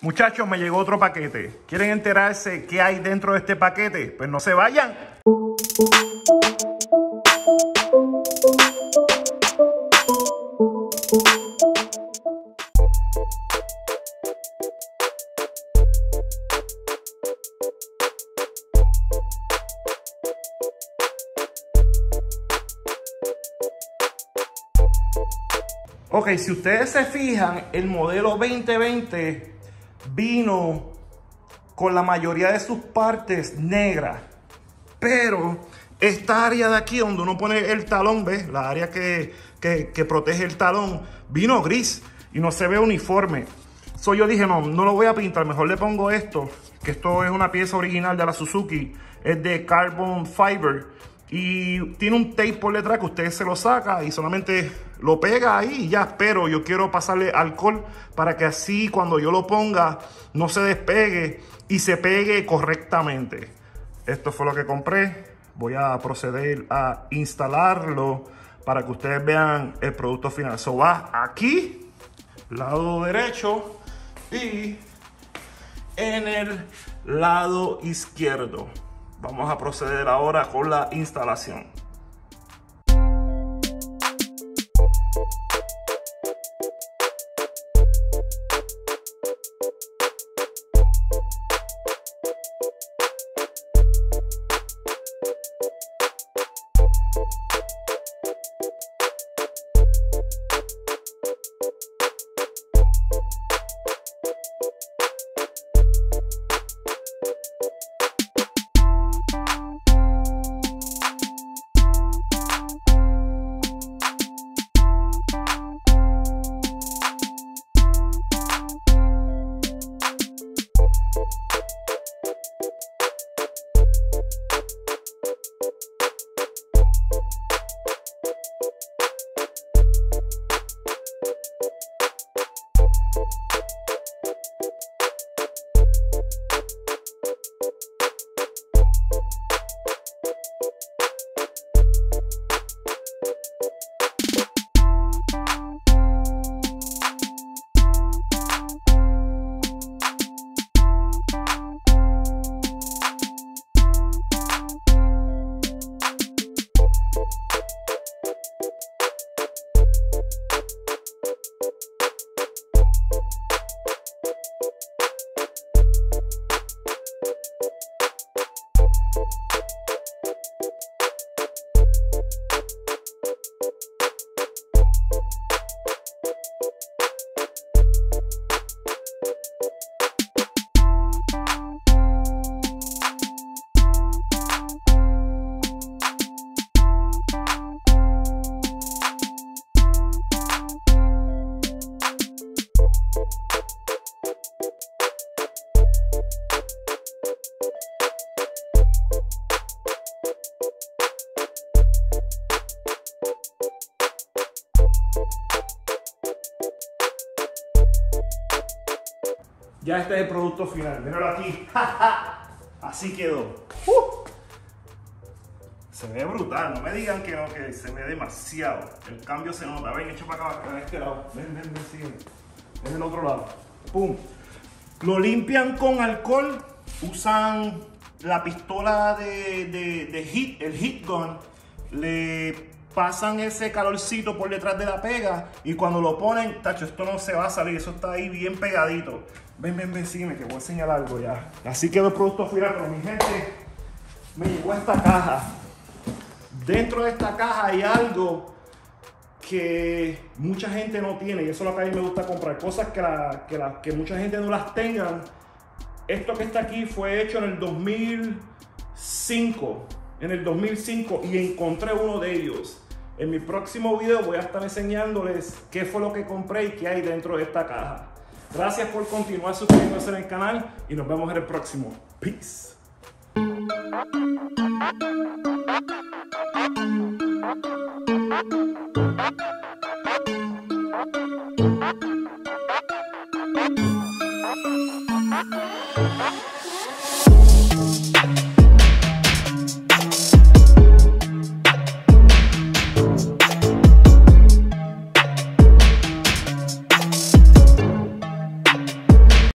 Muchachos, me llegó otro paquete. ¿Quieren enterarse qué hay dentro de este paquete? Pues no se vayan. Ok, si ustedes se fijan, el modelo 2020 vino con la mayoría de sus partes negras. Pero esta área de aquí donde uno pone el talón, ¿ves? La área que, que, protege el talón, vino gris y no se ve uniforme. So yo dije, no, no lo voy a pintar, mejor le pongo esto, que esto es una pieza original de la Suzuki, es de carbon fiber y tiene un tape por detrás que usted se lo saca y solamente lo pega ahí ya. Pero yo quiero pasarle alcohol para que así cuando yo lo ponga no se despegue y se pegue correctamente. Esto fue lo que compré. Voy a proceder a instalarlo para que ustedes vean el producto final. Eso va aquí, lado derecho y en el lado izquierdo. Vamos a proceder ahora con la instalación. Ya este es el producto final. Míralo aquí. Así quedó. Uh. Se ve brutal. No me digan que se ve demasiado. El cambio se nota. Ven, echa para acá, este. Ven, ven, ven, sigue. Es el otro lado. Pum. Lo limpian con alcohol. Usan la pistola de, de hit, el hit gun. Le pasan ese calorcito por detrás de la pega y cuando lo ponen, tacho, esto no se va a salir, eso está ahí bien pegadito. Ven, ven, ven, sígueme que voy a enseñar algo ya. Así quedó el producto final, pero mi gente, me llegó esta caja. Dentro de esta caja hay algo que mucha gente no tiene y eso es lo que a mí me gusta comprar, cosas que, que, que mucha gente no las tengan. Esto que está aquí fue hecho en el 2005, en el 2005 y encontré uno de ellos. En mi próximo video voy a estar enseñándoles qué fue lo que compré y qué hay dentro de esta caja. Gracias por continuar suscribiéndose en el canal y nos vemos en el próximo. Peace.